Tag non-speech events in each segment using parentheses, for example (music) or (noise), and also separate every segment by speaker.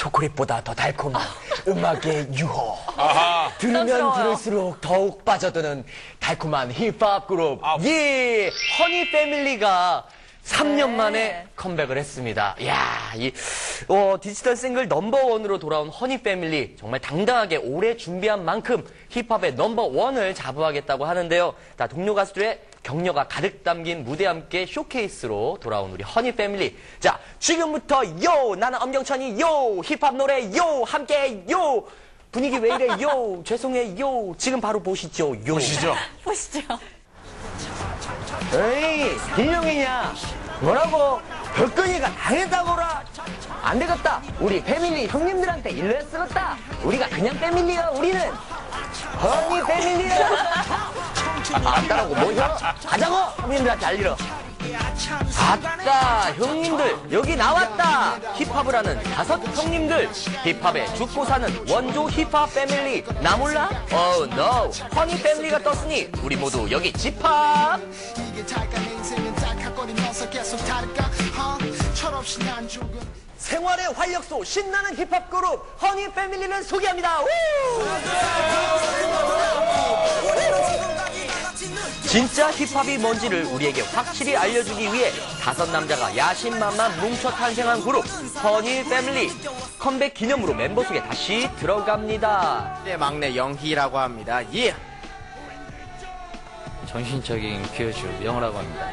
Speaker 1: 초콜릿보다 더 달콤한 음악의 유혹.
Speaker 2: 아하.
Speaker 1: 들으면
Speaker 3: 부담스러워요.
Speaker 1: 들을수록 더욱 빠져드는 달콤한 힙합 그룹.
Speaker 2: 아.
Speaker 1: 예, 허니 패밀리가 3년
Speaker 3: 네.
Speaker 1: 만에 컴백을 했습니다. 이야, 이, 어, 디지털 싱글 넘버원으로 돌아온 허니 패밀리. 정말 당당하게 오래 준비한 만큼 힙합의 넘버원을 자부하겠다고 하는데요. 자, 동료 가수들의 격려가 가득 담긴 무대와 함께 쇼케이스로 돌아온 우리 허니 패밀리. 자, 지금부터 yo! 나는 엄경천이 yo! 힙합 노래 yo! 함께 yo! 분위기 왜 이래 요! (laughs) 죄송해요! 지금 바로 보시죠 요!
Speaker 2: 보시죠. (laughs)
Speaker 3: 보시죠.
Speaker 1: 에이, 김용이냐? 뭐라고? 벽근이가 당했다고라? 안 되겠다. 우리 패밀리 형님들한테 일러 쓰겠다. 우리가 그냥 패밀리야, 우리는. 허니 패밀리야. 아따라고 뭐죠? 가자고! 형님들한테 알리러. 아따, 형님들, 여기 나왔다! 힙합을 하는 다섯 형님들. 힙합에 죽고 사는 원조 힙합 패밀리. 나 몰라? Oh no. 허니 패밀리가 떴으니, 우리 모두 여기 집합!
Speaker 4: 짤칵거리면서 계속 다를까 huh? 철없이 난 조금
Speaker 1: 생활의 활력소 신나는 힙합 그룹 허니 패밀리를 소개합니다. 우! 진짜 힙합이 뭔지를 우리에게 확실히 알려주기 위해 다섯 남자가 야심만만 뭉쳐 탄생한 그룹 허니 패밀리 컴백 기념으로 멤버 속에 다시 들어갑니다.
Speaker 5: 네, 막내 영희라고 합니다. 예.
Speaker 6: 정신적인 퀴어즈 영어라고 합니다.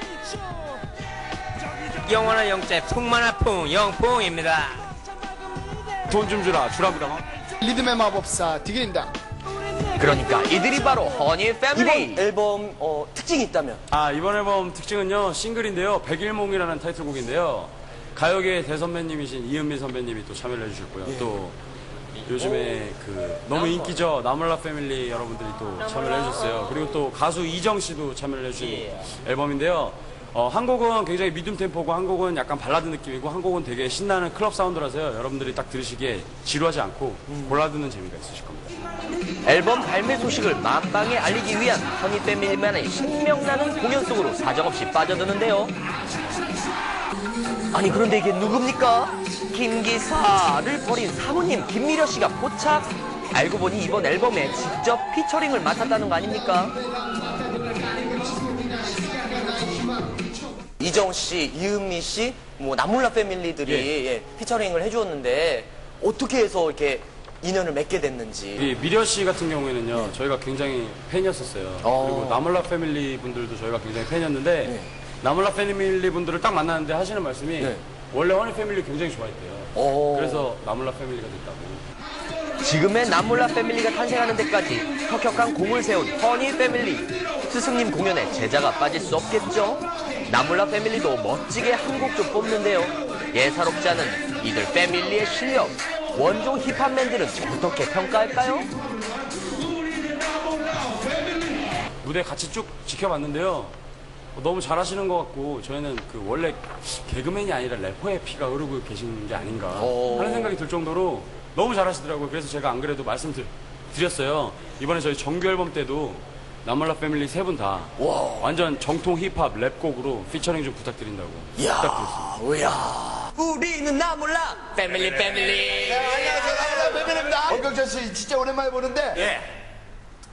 Speaker 5: 영원한 영재 풍만화풍 영풍입니다.
Speaker 2: 돈 좀 주라. 주라부라.
Speaker 4: 리듬의 마법사 디길입니다
Speaker 1: 그러니까 이들이 바로 허니 패밀리. 이번 앨범 어, 특징이 있다면
Speaker 7: 아, 이번 앨범 특징은요, 싱글인데요, 백일몽이라는 타이틀곡인데요, 가요계의 대선배님이신 이은미 선배님이 또 참여를 해주셨고요. 또, 요즘에 그, 너무 인기죠. 나물라 패밀리 여러분들이 또 참여를 해주셨어요. 그리고 또 가수 이정 씨도 참여를 해주신 앨범인데요. 어, 한 곡은 굉장히 미디움 템포고, 한 곡은 약간 발라드 느낌이고, 한 곡은 되게 신나는 클럽 사운드라서요. 여러분들이 딱 들으시기에 지루하지 않고, 골라듣는 재미가 있으실 겁니다.
Speaker 1: 앨범 발매 소식을 만방에 알리기 위한 허니 패밀리만의 신명나는 공연 속으로 사정없이 빠져드는데요. 아니 그런데 이게 누굽니까? 김기사를 버린 사모님 김미려 씨가 포착. 알고 보니 이번 앨범에 직접 피처링을 맡았다는 거 아닙니까? 이정 씨, 이은미 씨, 뭐 나몰라 패밀리들이 예, 피처링을 해주었는데 어떻게 해서 이렇게 인연을 맺게 됐는지.
Speaker 7: 이 미려 씨 같은 경우에는요, 저희가 굉장히 팬이었었어요.
Speaker 1: 어.
Speaker 7: 그리고 나몰라 패밀리 분들도 저희가 굉장히 팬이었는데,
Speaker 1: 네.
Speaker 7: 나물라 패밀리 분들을 딱 만났는데 하시는 말씀이,
Speaker 1: 네.
Speaker 7: 원래 허니 패밀리 굉장히 좋아했대요.
Speaker 1: 어.
Speaker 7: 그래서 나물라 패밀리가 됐다고.
Speaker 1: 지금의 나몰라 패밀리가 탄생하는 데까지 혁혁한 공을 세운 허니 패밀리 스승님 공연에 제자가 빠질 수 없겠죠 나몰라 패밀리도 멋지게 한 곡 좀 뽑는데요 예사롭지 않은 이들 패밀리의 실력 원조 힙합맨들은 어떻게 평가할까요?
Speaker 7: 무대 같이 쭉 지켜봤는데요. 어, 너무 잘하시는 것 같고, 저희는 그 원래 개그맨이 아니라 래퍼의 피가 흐르고 계신 게 아닌가
Speaker 1: 오.
Speaker 7: 하는 생각이 들 정도로 너무 잘하시더라고요. 그래서 제가 안 그래도 말씀드렸어요. 이번에 저희 정규 앨범 때도 나몰라 패밀리 세 분 다 완전 정통 힙합 랩곡으로 피처링 좀 부탁드린다고 부탁드렸습니다.
Speaker 1: 우야 우리는 나몰라 패밀리 패밀리
Speaker 8: 안녕하세요. 나몰라 배변입니다. 엄경철 씨 진짜 오랜만에 보는데
Speaker 2: 예.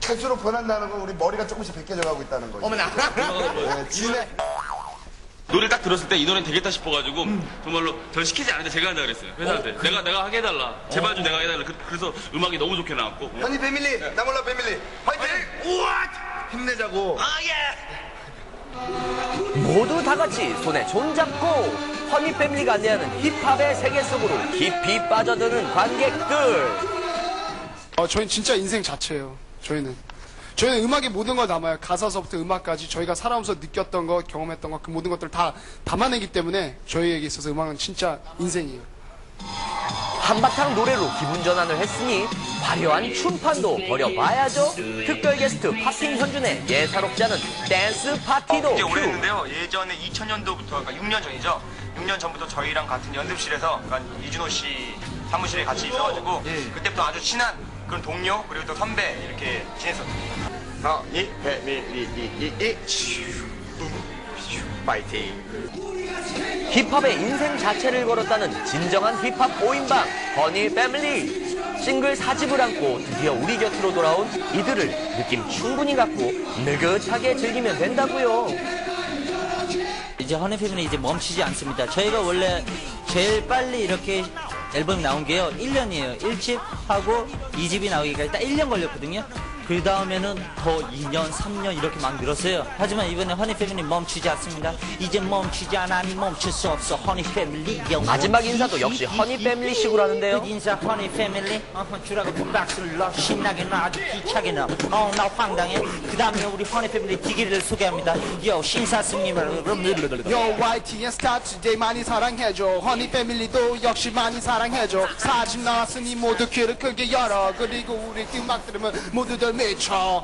Speaker 8: 갈수록 변한다는 건 우리 머리가 조금씩 벗겨져 가고 있다는 거죠.
Speaker 5: 어머나.
Speaker 8: 네, 진해.
Speaker 9: 노래 딱 들었을 때 이 노래는 되겠다 싶어가지고 정말로 전 시키지 않는데 제가 한다 그랬어요. 회사한테. 내가 내가 하게 해달라. 제발 좀 내가 해달라. 그, 래서 음악이 너무 좋게 나왔고.
Speaker 8: 현이 패밀리, 나몰라 패밀리, 화이팅! 우와! 힘내자고.
Speaker 1: 모두 다 같이 손에 손잡고 허니 패밀리가 안내하는 힙합의 세계 속으로 깊이 빠져드는 관객들.
Speaker 10: 어, 저희는 진짜 인생 자체예요. 저희는. 저희는 음악에 모든 걸 담아요. 가사서부터 음악까지 저희가 살아오면서 느꼈던 것, 경험했던 것, 그 모든 것들을 다 담아내기 때문에 저희에게 있어서 음악은 진짜 인생이에요.
Speaker 1: 한바탕 노래로 기분 전환을 했으니 화려한 춤판도 벌여봐야죠. 특별 게스트 팝핀 현준의 예사롭지 않은 댄스 파티도
Speaker 11: 이제 오래
Speaker 1: 큐.
Speaker 11: 했는데요. 예전에 2000년도부터, 그러니까 6년 전이죠. 6년 전부터 저희랑 같은 연습실에서, 그러니까 이준호 씨 사무실에 같이 있어가지고, 그때부터 아주 친한 그런 동료, 그리고 또 선배, 이렇게.
Speaker 8: 허니 패밀리, 이, 이, 이, 슈, 붐, 슈, 파이팅.
Speaker 1: 힙합의 인생 자체를 걸었다는 진정한 힙합 5인방 허니 패밀리 싱글 4집을 안고 드디어 우리 곁으로 돌아온 이들을 느낌 충분히 갖고 느긋하게 즐기면 된다고요
Speaker 6: 이제 허니 패밀리 이제 멈추지 않습니다. 저희가 원래 제일 빨리 이렇게 앨범이 나온 게요. 1년이에요. 1집 하고 2집이 나오기까지 딱 1년 걸렸거든요. 그 다음에는 더 2년, 3년 이렇게 막 늘었어요. 하지만 이번에 허니 패밀리 멈추지 않습니다. 이제 멈추지 않아 니 멈출 수 없어. 허니 패밀리 영원.
Speaker 1: 마지막 인사도 역시 허니 패밀리식으로 하는데요
Speaker 6: 끝 인사 허니 패밀리 어허 주라고 큰 박수를 넣어 신나게 넣어 아주 기차게 넣어 어 나 황당해 그 다음에 우리 허니 패밀리 디기리를 소개합니다 요 신사스님을
Speaker 10: Yo YTN 스타트 데이 많이 사랑해줘 허니 패밀리도 역시 많이 사랑해줘 사진 나왔으니 모두 귀를 크게 열어 그리고 우리 음악 들으면 모두들 미쳐.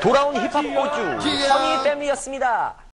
Speaker 1: 돌아온 힙합 고주. 허니 패밀리였습니다